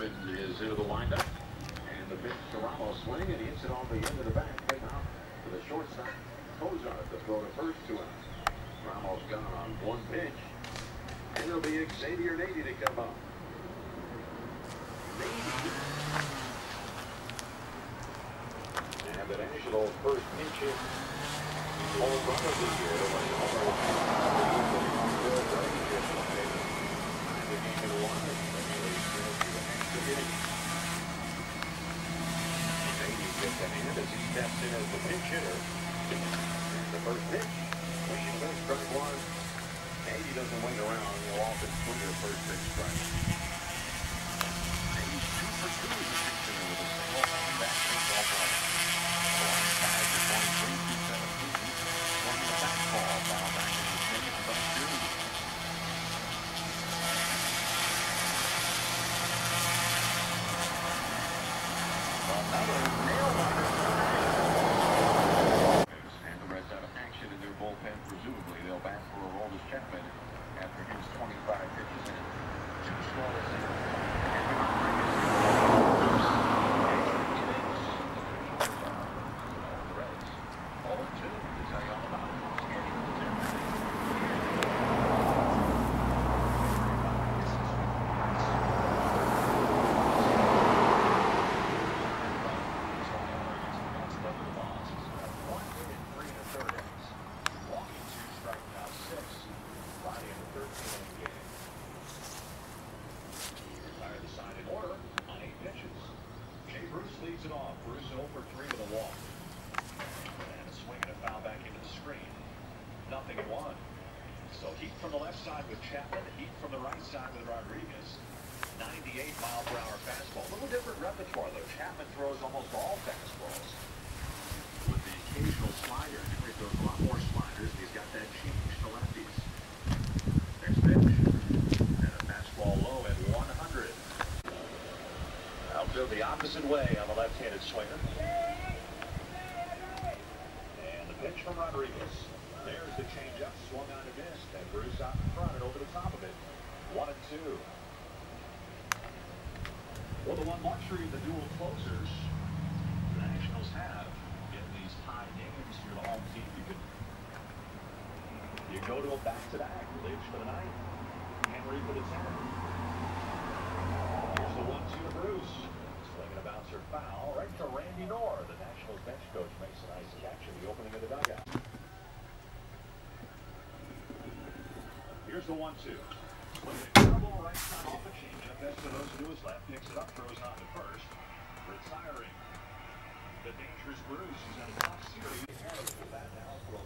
Chapman is into the windup. And the pitch to Ramos swing, and he hits it on the end of the back. Pick out to the shortstop. Cozart to throw to first to him. Ramos gone on one pitch. And it'll be Xavier Nady to come up. Nady. And the National first pinch hit home run of the year. was a home run. The game in. Nady gets a hand as he steps in as the pinch hitter. The first pitch. Swinging strike one. Nady doesn't wait around. He'll often swing at first pitch strike. Another nail biter and the Reds out of action in their bullpen. Presumably, they'll bat for Aroldis Chapman after his 25 pitches in. Two scoreless innings. The Reds. 0-2 to tell you all about it. It off. Bruce 0 for 3 with a walk. And a swing and a foul back into the screen. Nothing in one. So heat from the left side with Chapman, heat from the right side with Rodriguez. 98 mile per hour fastball. A little different repertoire though. Chapman throws almost all fastballs. With the occasional slider, Henry throws a lot more sliders. He's got that change to lefties. Next pitch. And a fastball low at 100. Outfield the opposite way on the left-handed swinger. And the pitch from Rodriguez. There's the changeup, swung on and missed, and Bruce out in front and over the top of it. One and two. Well, the one luxury of the dual closers the Nationals have in these high games, you're the home team. You could you go to a back-to-back, Lidge for the ninth, Henry for the tenth. Here's the one-two to Bruce foul right to Randy Knorr. The Nationals bench coach makes a nice catch in the opening of the dugout. Here's the one-two. With a terrible right side off a changeup, Esteros to his left, picks it up, throws on to first. Retiring. The dangerous Bruce is in a top series. That now for